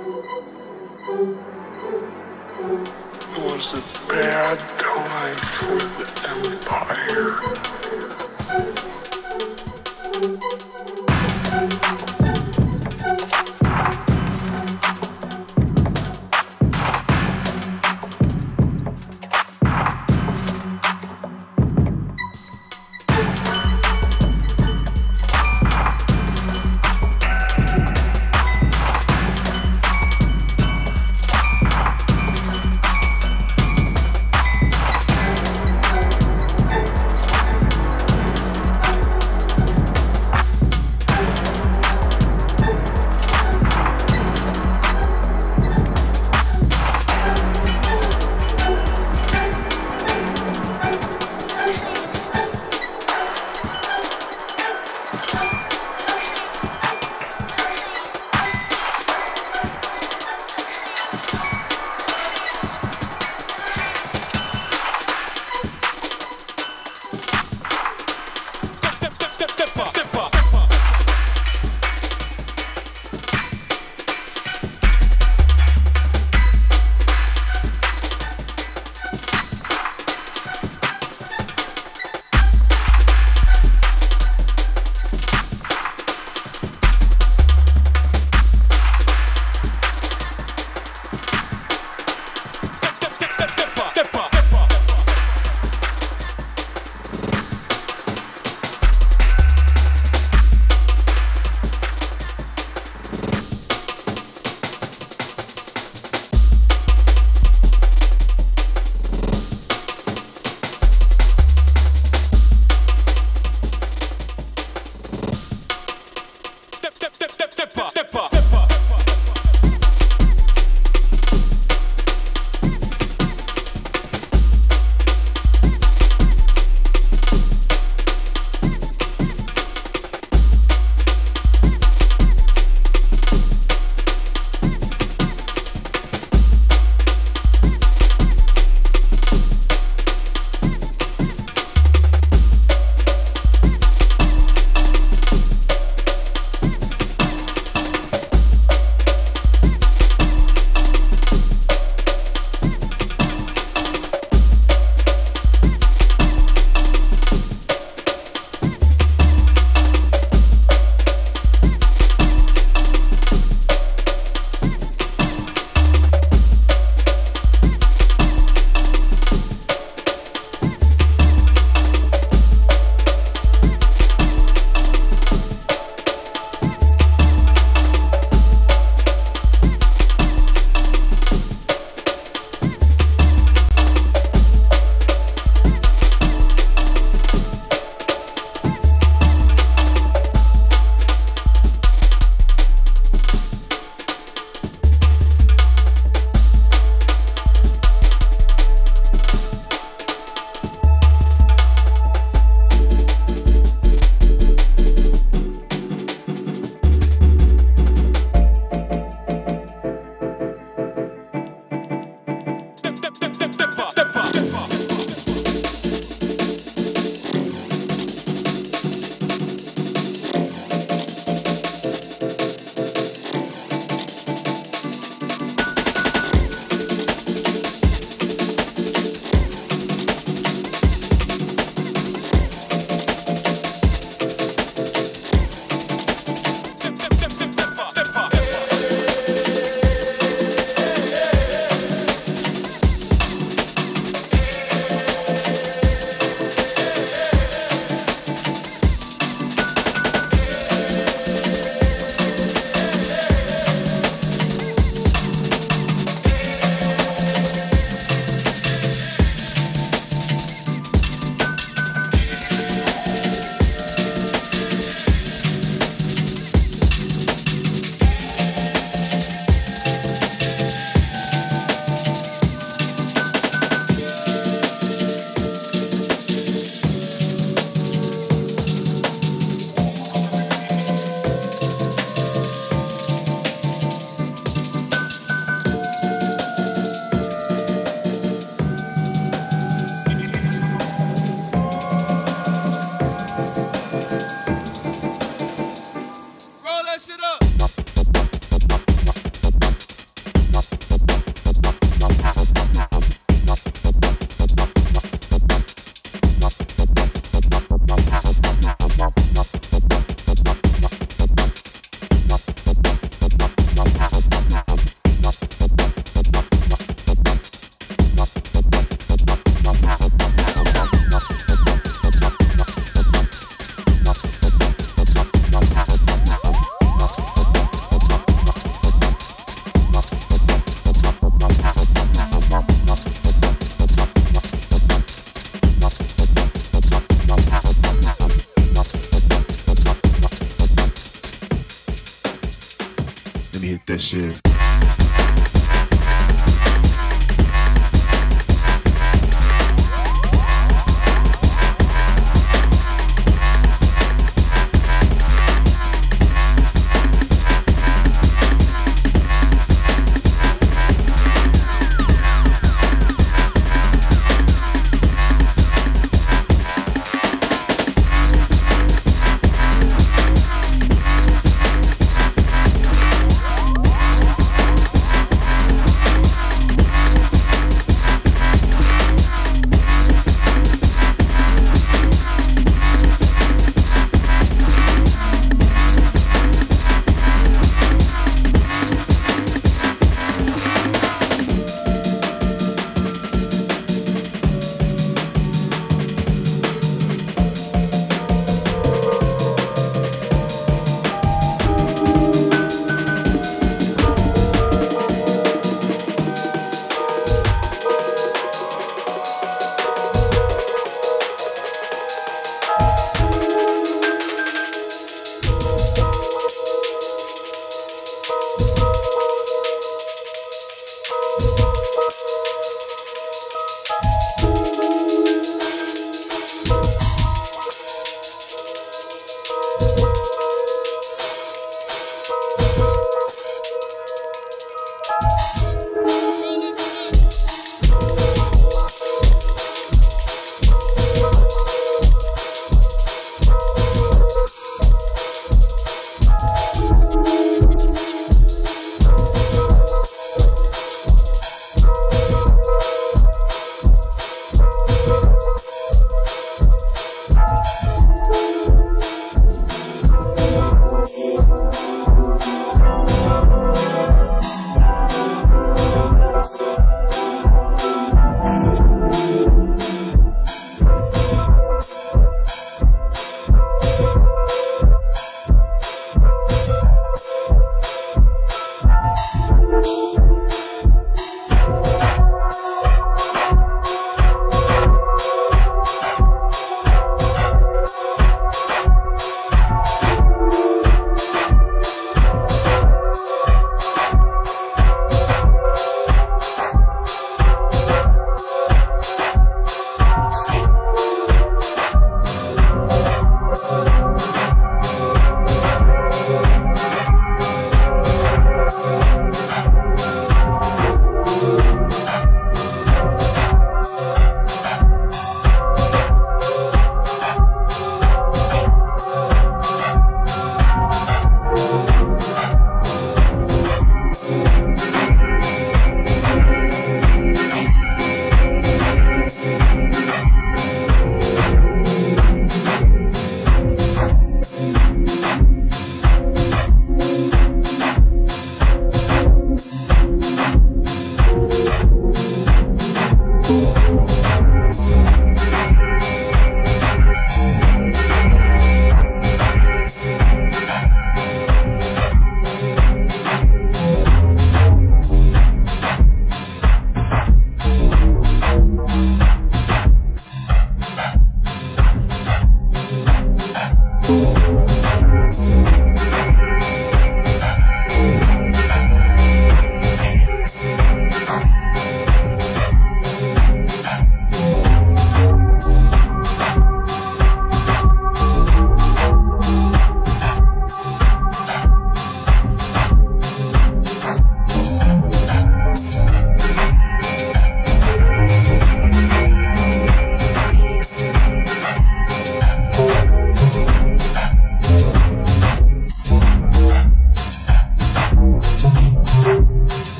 It was a bad time for the Empire.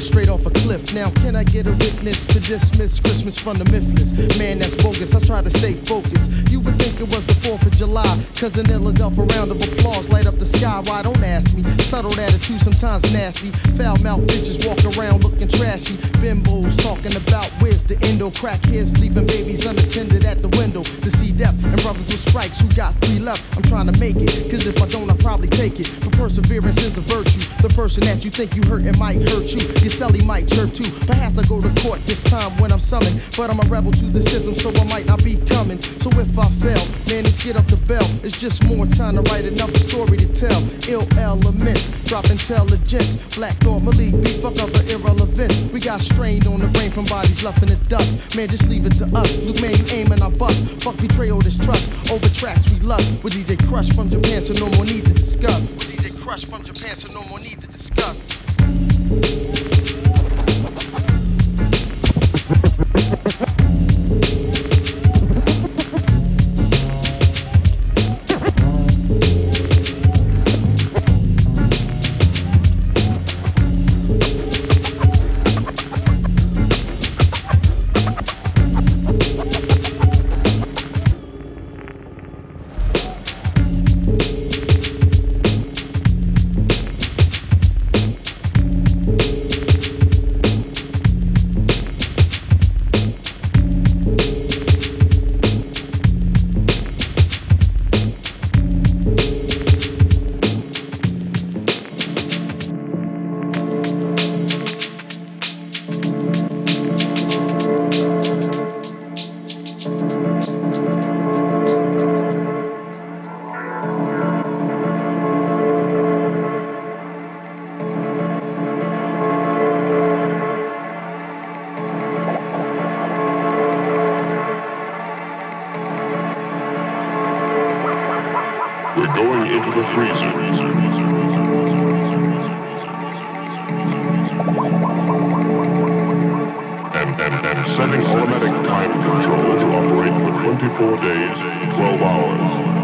Is straight off a cliff. Now, can I get a witness to dismiss Christmas from the mythless? Man, that's bogus. I try to stay focused. You would think it was the 4th of July. Cause an Philadelphia round of applause light up the sky. Why don't ask me? Subtle attitude, sometimes nasty. Foul mouth bitches walk around looking trashy. Bimbos talking about where's the endo. crack? Crackheads leaving babies unattended at the window to see death. And brothers with strikes who got three left. I'm trying to make it. Cause if I don't, I'll probably take it. But perseverance is a virtue. The person that you think you hurt, it might hurt you. Your celly might chirp too. Perhaps I go to court this time when I'm summoned. But I'm a rebel to the system, so I might not be coming. So if I fail, man, let's get up the bell. It's just more time to write another story to tell. Ill elements, drop intelligence. Black Thought Malik, beef fuck up the irrelevance. We got strain on the brain from bodies left in the dust. Man, just leave it to us. Luke, man, you aim and I bust. Fuck betrayal, this trust. Over tracks we lust. With DJ Krush from Japan, so no more need to discuss. With DJ Krush from Japan, so no more need to discuss. Ha ha ha! We're going into the freezer. And, and, and setting automatic time control to operate for 24 days, 12 hours.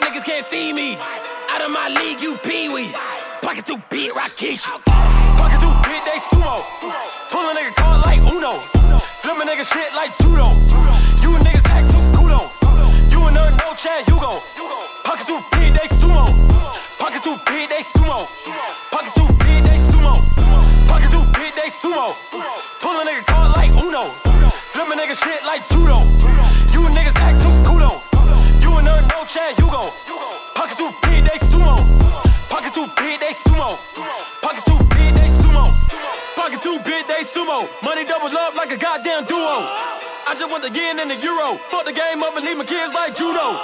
Y'all niggas can't see me. Out of my league, you pee-wee. Pocket too big, Rikishi. Pocket too big, they sumo. Pull a nigga car like Uno. Flip a nigga shit like judo. You niggas act too culo. You and her no Chad Hugo. Pocket too big, they sumo. Pocket too big, they sumo. Pocket too big, they sumo. Pocket too big, they sumo. Pull a nigga car like Uno. Flip a nigga shit like judo. Money doubles up like a goddamn duo. I just want the yen and the euro. Fuck the game up and leave my kids like judo.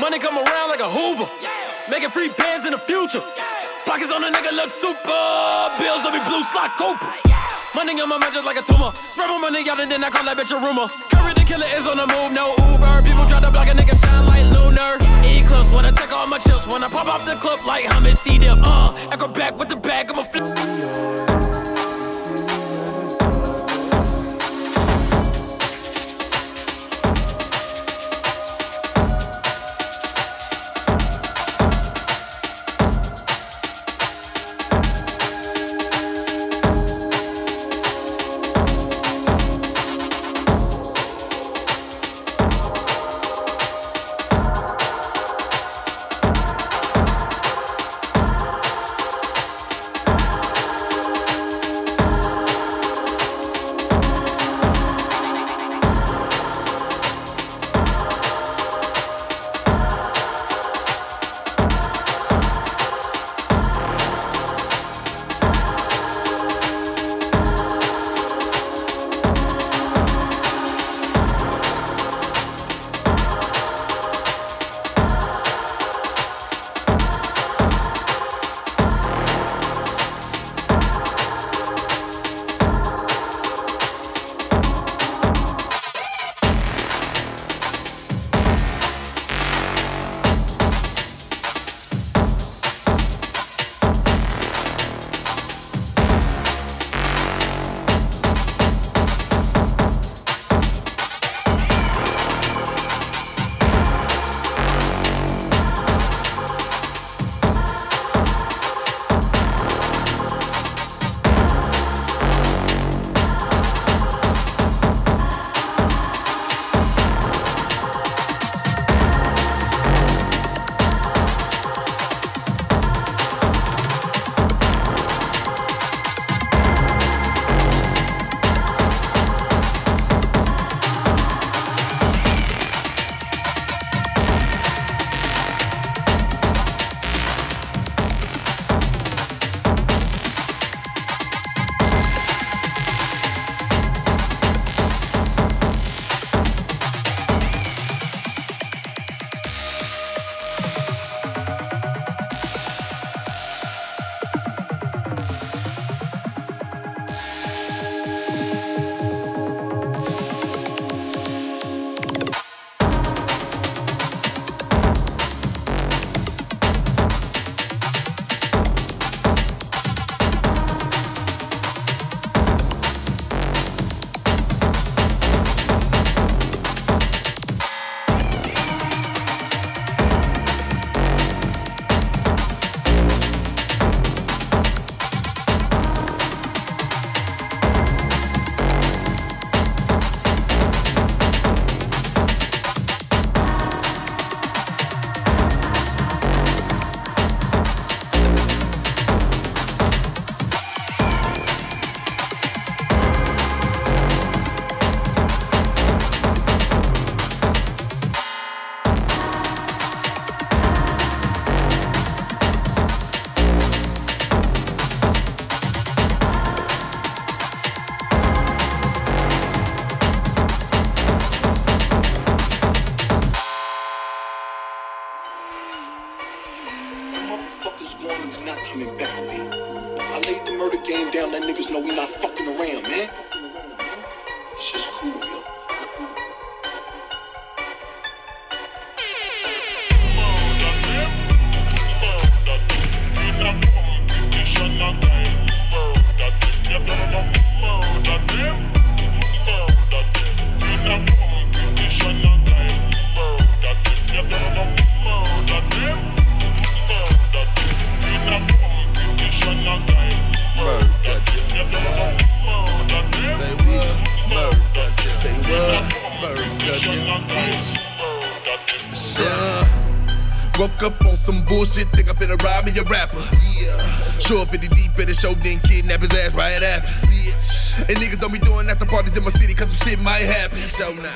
Money come around like a Hoover. Making free bands in the future. Pockets on a nigga look super. Bills on me blue slot Cooper. Money on my mind just like a tumor. Spread my money out and then I call that bitch a rumor. Curry the killer is on the move, no Uber. People try to block a nigga shine like lunar. Eclipse when I take all my chips. When I pop off the clip like hummus, see them. Uh, I go back with the bag, I'ma flip. Shit might happen. Show now.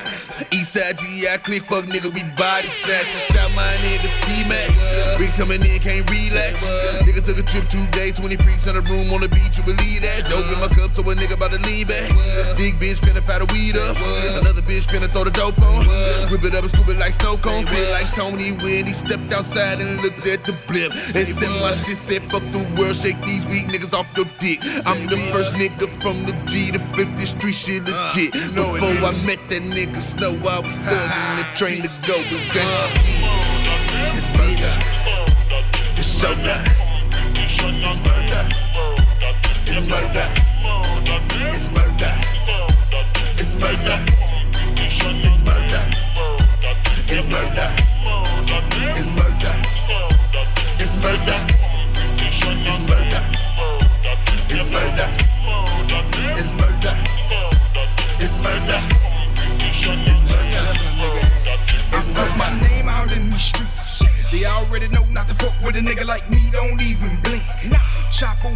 Eastside GI click, fuck nigga, we body snatchers. Shout my nigga T-Mac. Bricks coming in, can't relax. Nigga took a trip two days, 20 freaks in a room on the beach, you believe that? Dope in my cup, so a nigga about to lean back. Big bitch finna fire the weed up. Another bitch finna throw the dope on. Whip it up and scoop it like snow cone. Feel like Tony when he stepped outside and looked at the blip. And said my shit said, fuck the world, shake these weak niggas off your dick. I'm the first nigga from the G to flip this street shit legit. Before I met that nigga Snow, I was thugging the train to go. It's gangsta. It's murder. It's show now. It's murder. It's murder. It's murder. It's murder. Nigga like me, don't even blink. Nah, chopper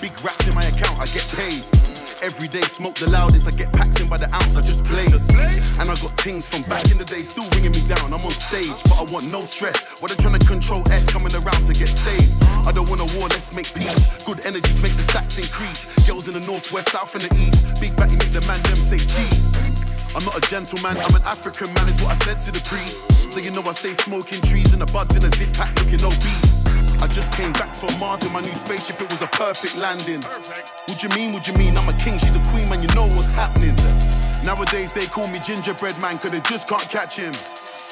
Big racks in my account, I get paid. Every day, smoke the loudest. I get packed in by the ounce, I just blaze. And I got things from back in the day still ringing me down. I'm on stage, but I want no stress. What they trying to control S coming around to get saved. I don't want a war, let's make peace. Good energies make the stacks increase. Girls in the northwest, south, and the east. Big batty make the man them say cheese. I'm not a gentleman, I'm an African man, is what I said to the priest. So you know I stay smoking trees and the buds in a zip pack looking obese. I just came back from Mars in my new spaceship, it was a perfect landing. What you mean, what you mean? I'm a king, she's a queen, man, you know what's happening. Nowadays they call me gingerbread man, cause they just can't catch him.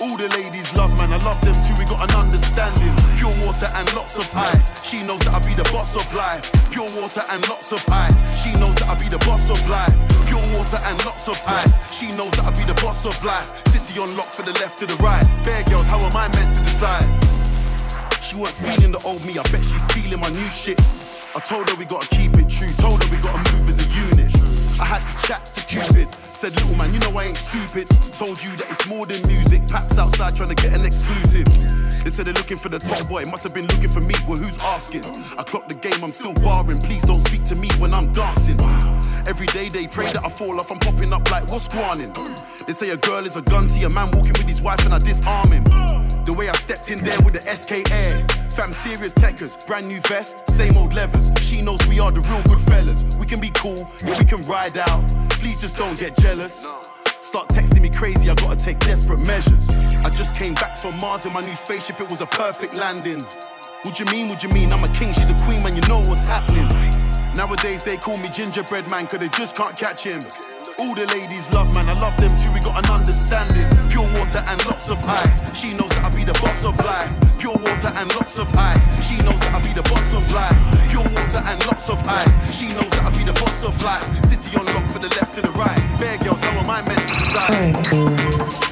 All the ladies love man, I love them too, we got an understanding. Pure water and lots of ice. She knows that I be the boss of life. Pure water and lots of ice. She knows that I be the boss of life. Pure water and lots of ice. She knows that I be the boss of life. City on lock for the left to the right. Bare girls, how am I meant to decide? She weren't feeling the old me, I bet she's feeling my new shit. I told her we gotta keep it true, told her we gotta move as a unit. I had to chat to Cupid, said little man, you know I ain't stupid. Told you that it's more than music, Paps outside trying to get an exclusive. They said they're looking for the top boy, must have been looking for me, well who's asking? I clocked the game, I'm still barring, please don't speak to me when I'm dancing. Every day they pray that I fall off, I'm popping up like what's squanning? They say a girl is a gun, see a man walking with his wife and I disarm him. The way I stepped in there with the SK Air. Fam, serious techers, brand new vest, same old levers. She knows we are the real good fellas. We can be cool, yeah, we can ride out. Please just don't get jealous. Start texting me crazy, I gotta take desperate measures. I just came back from Mars in my new spaceship, it was a perfect landing. What you mean, what you mean? I'm a king, she's a queen, man, you know what's happening. Nowadays they call me gingerbread man, cause they just can't catch him. All the ladies love man, I love them too, we got an understanding. Pure water and lots of ice. She knows that I be the boss of life. Pure water and lots of ice. She knows that I be the boss of life. Pure water and lots of ice. She knows that I be the boss of life. City on lock for the left to the right. Bare girls, how am I meant to decide?